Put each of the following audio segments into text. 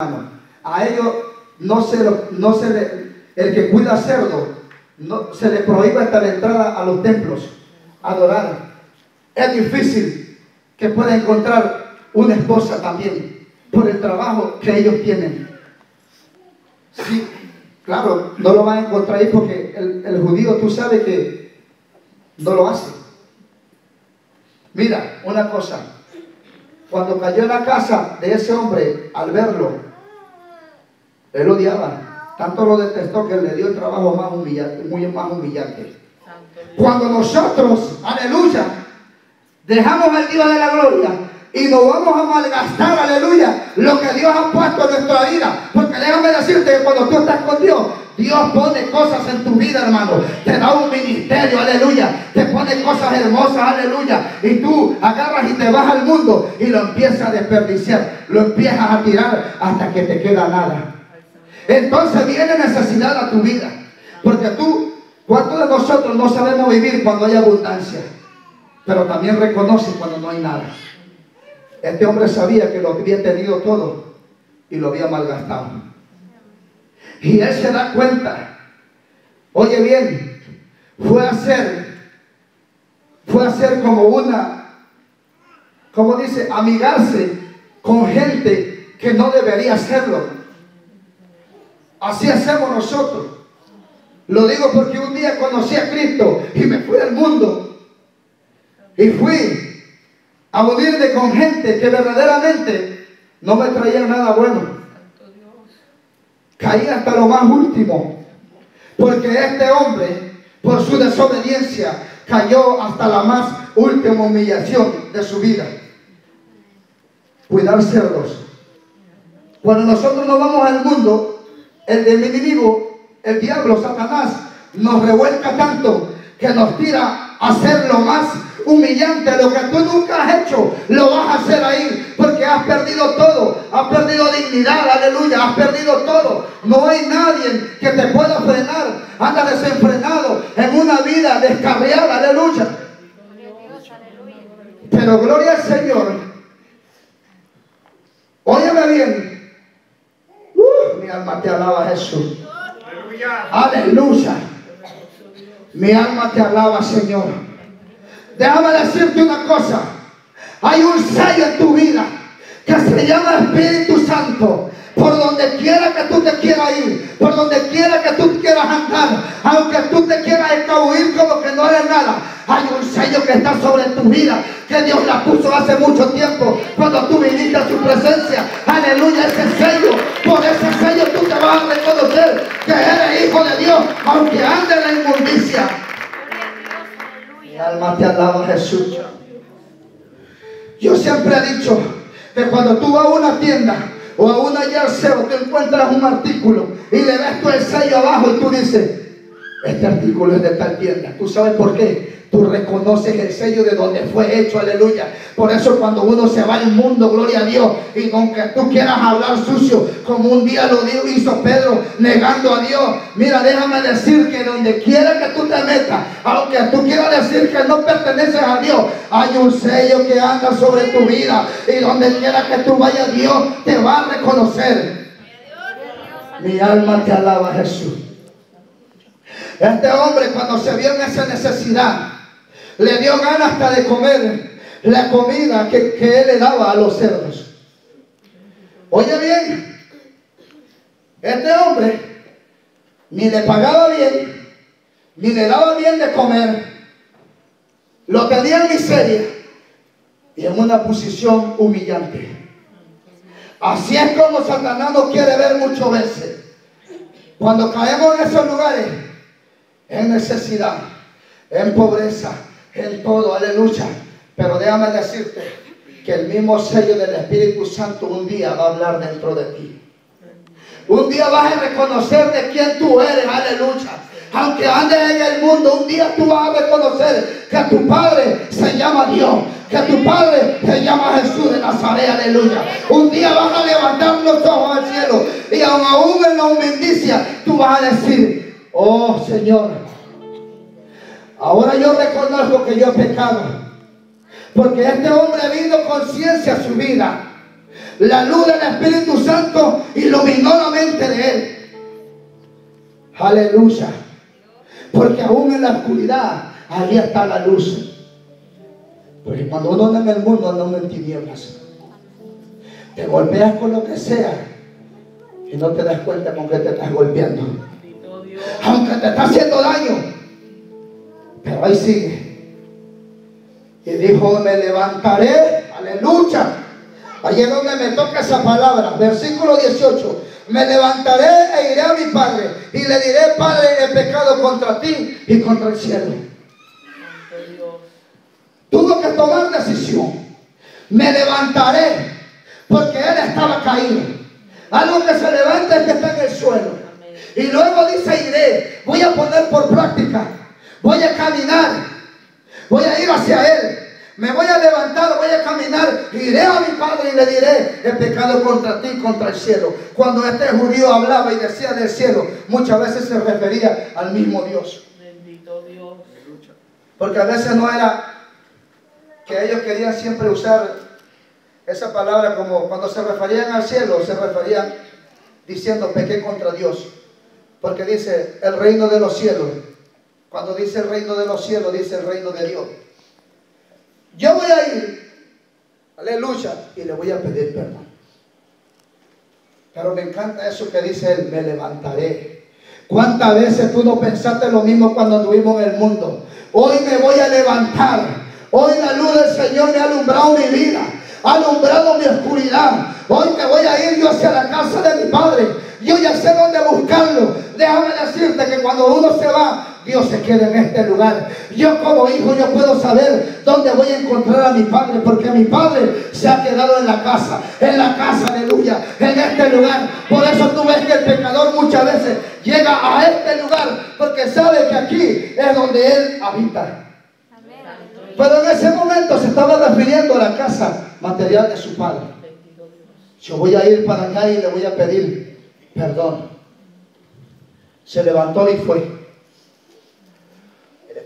A ellos no se, no se le, el que cuida cerdo, no, se le prohíbe hasta la entrada a los templos, adorar. Es difícil que pueda encontrar una esposa también por el trabajo que ellos tienen. Sí, claro, no lo van a encontrar ahí porque el, el judío tú sabes que no lo hace. Mira, una cosa, cuando cayó en la casa de ese hombre, al verlo, él odiaba. Tanto lo detestó que le dio el trabajo más humillante, muy más humillante. Cuando nosotros, aleluya, dejamos al Dios de la gloria y nos vamos a malgastar, aleluya, lo que Dios ha puesto en nuestra vida. Porque déjame decirte que cuando tú estás con Dios, Dios pone cosas en tu vida, hermano. Te da un ministerio, aleluya. Te pone cosas hermosas, aleluya. Y tú agarras y te vas al mundo y lo empiezas a desperdiciar. Lo empiezas a tirar hasta que te queda nada. Entonces viene necesidad a tu vida. Porque tú, ¿cuántos de nosotros no sabemos vivir cuando hay abundancia? Pero también reconoce cuando no hay nada. Este hombre sabía que lo había tenido todo y lo había malgastado. Y él se da cuenta. Oye bien, fue a ser, fue a ser como una, como dice, amigarse con gente que no debería hacerlo. Así hacemos nosotros. Lo digo porque un día conocí a Cristo y me fui al mundo. Y fui a unirme con gente que verdaderamente no me traía nada bueno. Caí hasta lo más último. Porque este hombre, por su desobediencia, cayó hasta la más última humillación de su vida. Cuidar cerdos. Cuando nosotros nos vamos al mundo, el enemigo, el diablo, Satanás, nos revuelca tanto que nos tira a hacer lo más humillante, lo que tú nunca has hecho, lo vas a hacer ahí, porque has perdido todo, has perdido dignidad, aleluya, has perdido todo. No hay nadie que te pueda frenar, anda desenfrenado en una vida descarriada, aleluya. Pero gloria al Señor. Óyeme bien. Uh, mi alma te alaba Jesús. Aleluya. Mi alma te alaba, Señor. Déjame decirte una cosa. Hay un sello en tu vida que se llama Espíritu Santo. Por donde quiera que tú te quieras ir, por donde quiera que tú quieras andar, aunque tú te quieras escabullir como que no eres nada, hay un sello que está sobre tu vida, que Dios la puso hace mucho tiempo, cuando tú viniste a su presencia. Aleluya, ese sello, por ese sello tú te vas a reconocer que eres hijo de Dios, aunque ande en la inmundicia. Mi alma te alaba, Jesús. Yo siempre he dicho que cuando tú vas a una tienda o a una yaceo, tú encuentras un artículo y le ves tú el sello abajo y tú dices, este artículo es de tal tienda. ¿Tú sabes por qué? Tú reconoces el sello de donde fue hecho, aleluya. Por eso cuando uno se va al mundo, gloria a Dios, y aunque tú quieras hablar sucio, como un día lo hizo Pedro, negando a Dios, mira, déjame decir que donde quiera que tú te metas, aunque tú quieras decir que no perteneces a Dios, hay un sello que anda sobre tu vida, y donde quiera que tú vayas, Dios te va a reconocer. Mi alma te alaba, Jesús. Este hombre cuando se vio en esa necesidad, le dio ganas hasta de comer la comida que, que él le daba a los cerdos. Oye bien, este hombre ni le pagaba bien, ni le daba bien de comer, lo tenía en miseria y en una posición humillante. Así es como Satanás nos quiere ver muchas veces. Cuando caemos en esos lugares, en necesidad, en pobreza, en todo, aleluya. Pero déjame decirte que el mismo sello del Espíritu Santo un día va a hablar dentro de ti. Un día vas a reconocer de quién tú eres, aleluya. Aunque andes en el mundo, un día tú vas a reconocer que tu Padre se llama Dios, que tu Padre se llama Jesús de Nazaret, aleluya. Un día vas a levantar los ojos al cielo y aún en la humidicia tú vas a decir, oh Señor, ahora yo reconozco que yo he pecado. Porque este hombre vino conciencia a su vida. La luz del Espíritu Santo iluminó la mente de él. Aleluya. Porque aún en la oscuridad, ahí está la luz. Porque cuando uno anda en el mundo, anda en tinieblas. Te golpeas con lo que sea y no te das cuenta con que te estás golpeando. Aunque te está haciendo daño. Ahí sigue. Y dijo, me levantaré, aleluya. Allí es donde me toca esa palabra, versículo 18. Me levantaré e iré a mi padre y le diré, Padre, he pecado contra ti y contra el cielo. Tuvo que tomar decisión. Me levantaré porque él estaba caído. Algo que se levanta es que está en el suelo. Y luego dice, iré. Voy a poner por práctica. Voy a caminar. Voy a ir hacia él. Me voy a levantar, voy a caminar, iré a mi padre y le diré, he pecado contra ti, contra el cielo. Cuando este judío hablaba y decía del cielo, muchas veces se refería al mismo Dios. Bendito Dios. Porque a veces no era que ellos querían siempre usar esa palabra como cuando se referían al cielo, se referían diciendo pequé contra Dios. Porque dice el reino de los cielos. Cuando dice el reino de los cielos, dice el reino de Dios. Yo voy a ir, aleluya, y le voy a pedir perdón. Pero me encanta eso que dice él, me levantaré. ¿Cuántas veces tú no pensaste lo mismo cuando estuvimos en el mundo? Hoy me voy a levantar. Hoy la luz del Señor me ha alumbrado mi vida, ha alumbrado mi oscuridad. Hoy me voy a ir yo hacia la casa de mi Padre. Yo ya sé dónde buscarlo. Déjame decirte que cuando uno se va, Dios se queda en este lugar. Yo como hijo yo puedo saber dónde voy a encontrar a mi padre, porque mi padre se ha quedado en la casa, en la casa, aleluya, en este lugar. Por eso tú ves que el pecador muchas veces llega a este lugar, porque sabe que aquí es donde él habita. Pero en ese momento se estaba refiriendo a la casa material de su padre. Yo voy a ir para acá y le voy a pedir perdón. Se levantó y fue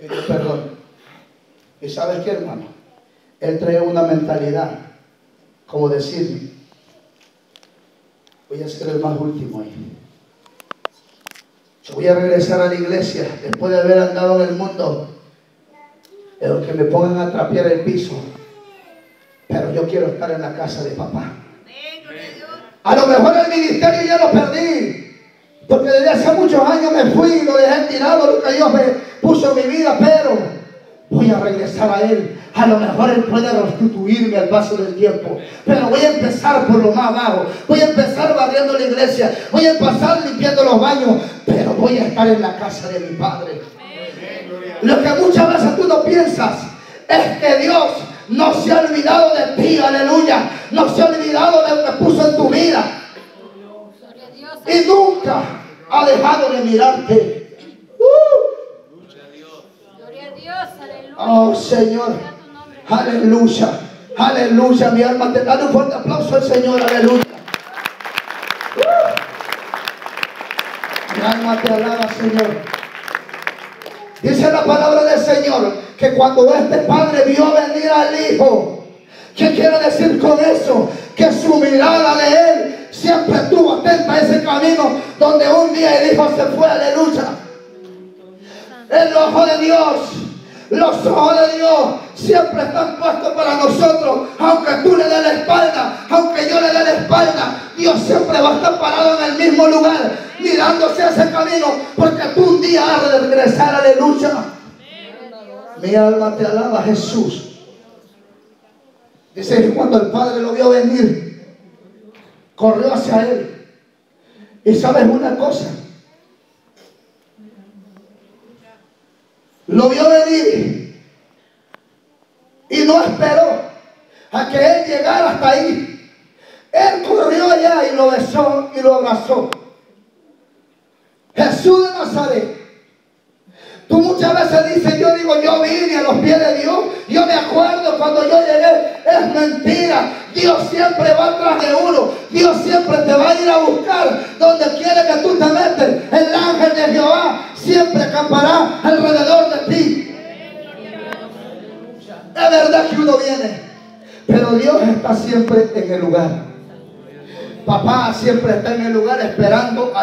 pidió perdón. ¿Y sabes qué, hermano? Él trae una mentalidad, como decir, voy a ser el más último ahí. Yo voy a regresar a la iglesia después de haber andado en el mundo, en que me pongan a trapear el piso. Pero yo quiero estar en la casa de papá. A lo mejor el ministerio ya lo perdí. Porque desde hace muchos años me fui y lo dejé tirado lo que Dios me puso en mi vida, pero voy a regresar a Él. A lo mejor Él puede restituirme al paso del tiempo. Pero voy a empezar por lo más bajo. Voy a empezar barriendo la iglesia. Voy a empezar limpiando los baños. Pero voy a estar en la casa de mi Padre. Lo que muchas veces tú no piensas es que Dios mirarte. Gloria a Dios, aleluya. Oh Señor, aleluya, aleluya. Mi alma te da un fuerte aplauso al Señor, aleluya. Mi alma te alaba, Señor. Dice la palabra del Señor que cuando este padre vio venir al hijo, ¿qué quiere decir con eso? Que su mirada de él siempre estuvo atenta a ese camino donde un día el Hijo se fue, aleluya. El ojo de Dios, los ojos de Dios siempre están puestos para nosotros. Aunque tú le des la espalda, aunque yo le dé la espalda, Dios siempre va a estar parado en el mismo lugar, mirándose a ese camino, porque tú un día has de regresar, aleluya. Mi alma te alaba, Jesús. Dice cuando el Padre lo vio venir, corrió hacia él. Y sabes una cosa, lo vio venir y no esperó a que él llegara hasta ahí. Él corrió allá y lo besó y lo abrazó. Jesús de Nazaret Tú muchas veces dices, yo digo, yo vine a los pies de Dios. Yo me acuerdo cuando yo llegué. Es mentira. Dios siempre va atrás de uno. Dios siempre te va a ir a buscar donde quiere que tú te metes. El ángel de Jehová siempre acampará alrededor de ti. Es verdad que uno viene. Pero Dios está siempre en el lugar. papá siempre está en el lugar esperando